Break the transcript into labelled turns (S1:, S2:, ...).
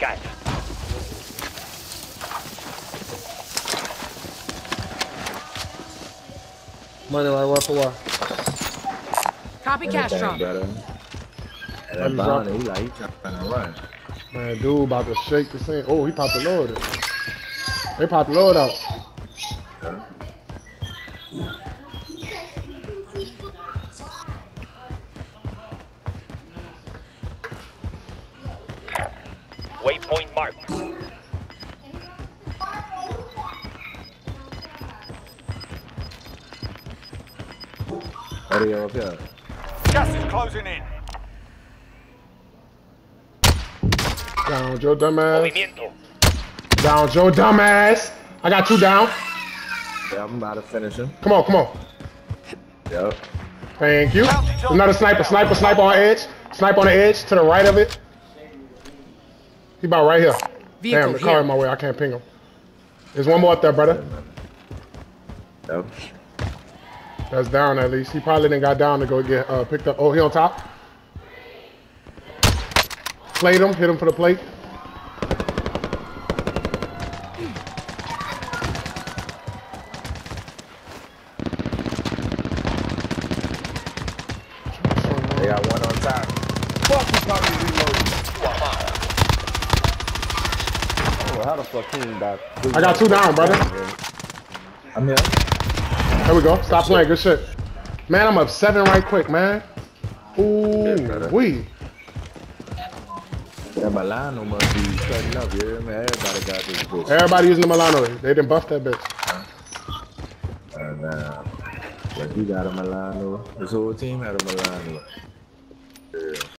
S1: gas.
S2: Money right where for what?
S3: Copy cash
S4: Anything
S3: drop.
S4: better. And
S2: I'm
S4: that bounty,
S2: dropping.
S4: he like, he trying to run.
S2: Man, dude about to shake the thing. Oh, he popped the load. They popped the load out.
S1: Waypoint marked.
S4: Audio up here.
S1: Gas is closing in.
S2: Down, Joe dumbass. Down, Joe dumbass. I got two down.
S4: Yeah, I'm about to finish him.
S2: Come on, come on.
S4: Yep.
S2: Thank you. Another sniper, sniper, sniper on edge. Sniper on the edge to the right of it. He about right here.
S3: Vehicle
S2: Damn, the car
S3: here.
S2: in my way. I can't ping him. There's one more up there, brother.
S4: Yep.
S2: That's down at least. He probably didn't got down to go get uh, picked up. Oh, he on top. Played him, hit him for the plate.
S4: They got one on top.
S5: Fuck, he probably reloaded.
S1: You are marked.
S5: How the fuck he ain't got?
S2: I got two down, brother.
S4: I'm here.
S2: There we go. Stop playing. Good shit. Man, I'm up seven right quick, man. Ooh,
S4: brother.
S2: wee.
S4: That Milano must be cutting up, you hear me? Everybody got this bitch.
S2: Everybody using the Milano. They didn't buff that bitch.
S4: And uh, but you got a Milano. This whole team had a Milano.